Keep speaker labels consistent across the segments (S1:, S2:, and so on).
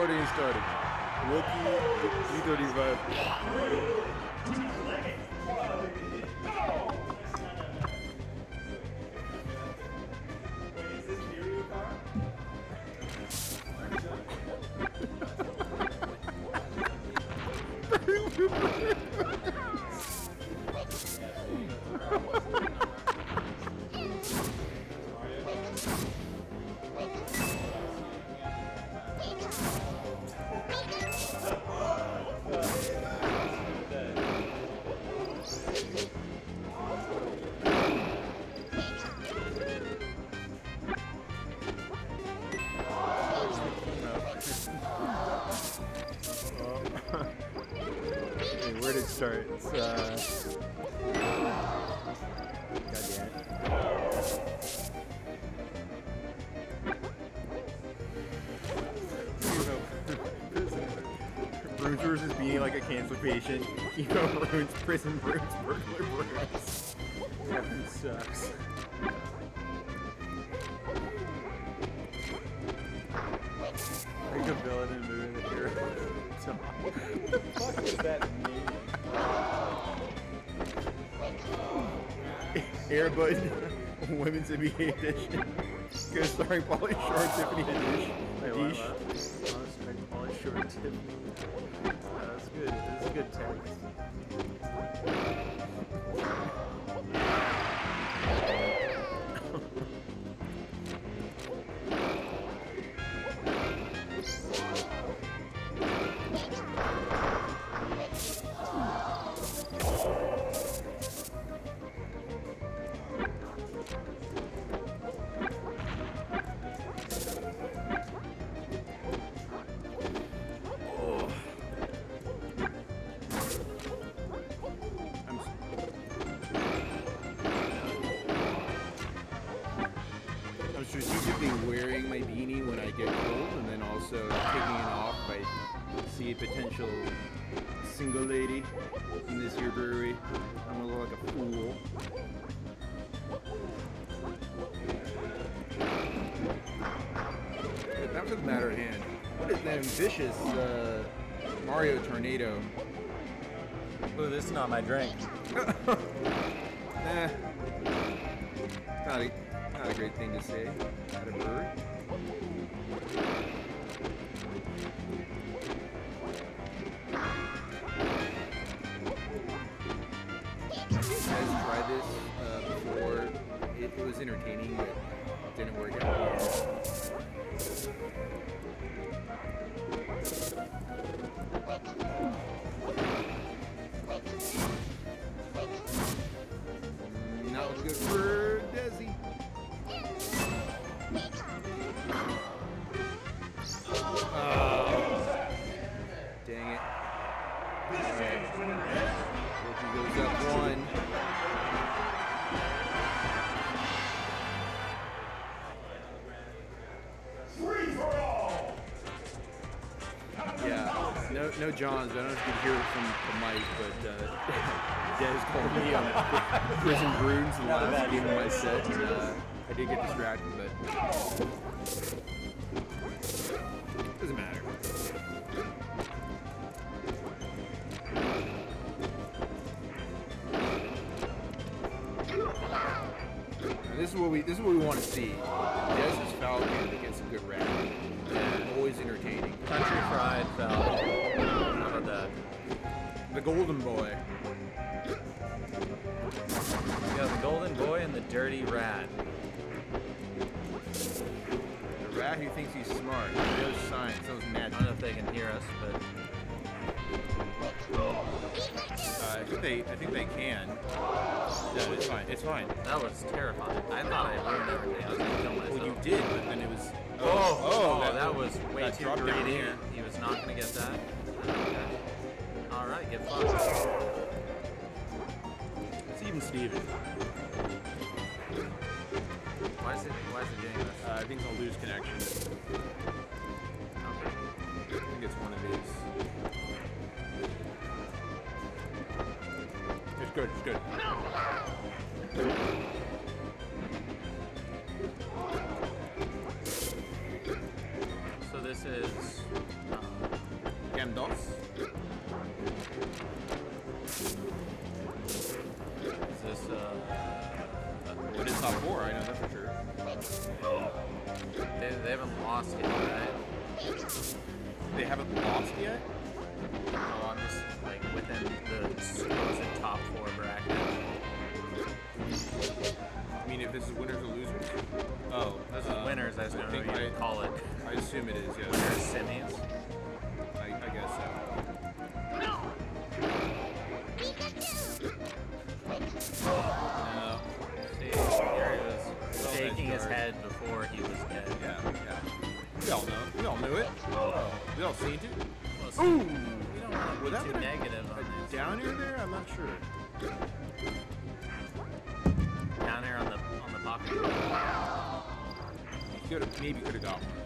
S1: Recording started. Wookie G35. It's, uh... God damn it. Versus being like a cancer patient. Know, Bruins, prison Bruins, burglar. Heaven sucks. Like a villain in a movie that you're fuck is that Airbud Women's NBA Edition. Good starring Pauly Shore Tiffany Haddish.
S2: Wait, what?
S1: Haddish.
S2: what? Honest Mc- Molly Short tip. Uh, that's good. That's a good text.
S1: Get cold, and then also taking it off I see a potential single lady in this here brewery. I'm gonna look like a fool. That was the matter at hand. What is that ambitious uh, Mario tornado?
S2: Ooh, this is not my drink.
S1: Eh. Not a, not a great thing to say at a brewery. Entertaining, but it was entertaining and didn't work out. Not good for Desi. Alright. Rookie goes up one. Yeah, no, no Johns. I don't know if you can hear it from the mic, but uh, Dez called me on Prison Bruins the last game of my set. And, uh, I did get distracted, but doesn't matter. This is what we this is what we want to see. Dez's to get some good rap. Always entertaining.
S2: Country fried Falcon. How about that?
S1: The Golden Boy.
S2: We got the golden boy and the dirty rat.
S1: The rat who thinks he's smart. He knows science, knows
S2: I don't know if they can hear us, but
S1: Uh, I think they I think they can. No, it's fine. It's fine.
S2: that was terrifying. I thought I ruined everything. I was gonna kill myself.
S1: Well, you did, but then it was.
S2: Oh, oh,
S1: that-
S2: that, was way
S1: that
S2: too greedy.
S1: here.
S2: He was not gonna get that. Okay. All right, get fucked.
S1: It's even Steven.
S2: Why is it? Why is it doing this?
S1: Uh, I think he'll lose connection.
S2: Okay.
S1: I think it's one of these. good, it's good.
S2: So this is um, Gandalf. Is this
S1: uh, what is top
S2: four? I know that for sure. They, they haven't lost
S1: yet. Right? They haven't lost yet. Oh, I'm just. This is winners or losers? Oh,
S2: This is
S1: uh,
S2: winners, I just don't know
S1: think
S2: what you
S1: I-
S2: call it.
S1: I assume it is, yes.
S2: Winners semis.
S1: I, I guess so. No.
S2: See, here he was
S1: Oh,
S2: shaking his head before he was dead.
S1: Yeah, yeah. We all know. We all knew it. We all seen it.
S2: Well,
S1: Ooh!
S2: we don't want to be too
S1: a-
S2: negative on
S1: A
S2: this.
S1: downer there? I'm not sure.
S2: Down there on the the pocket.
S1: You could have maybe could have got one.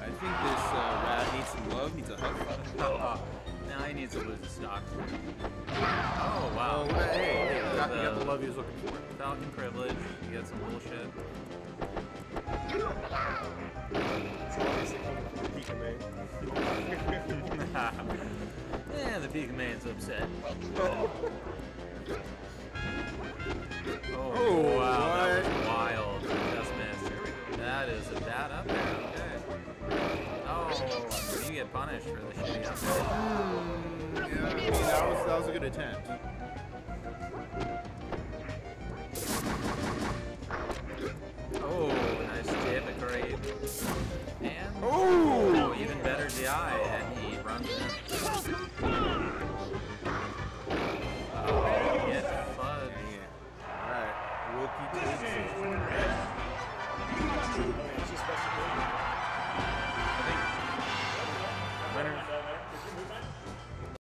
S1: I think this uh, rat needs some love. Needs a hug.
S2: now he needs to lose his stock. Oh wow.
S1: Oh, hey, hey, you got, you got the
S2: The
S1: love he was looking for.
S2: Falcon privilege. You get some bullshit.
S3: So obviously coming from
S2: yeah, the Pika Man's upset. Oh,
S1: Oh,
S2: wow, that was wild. Just missed. That is a bad up there. Okay. Oh, you get punished for the shitty up there.
S1: Yeah, I mean, that was that was a good attempt.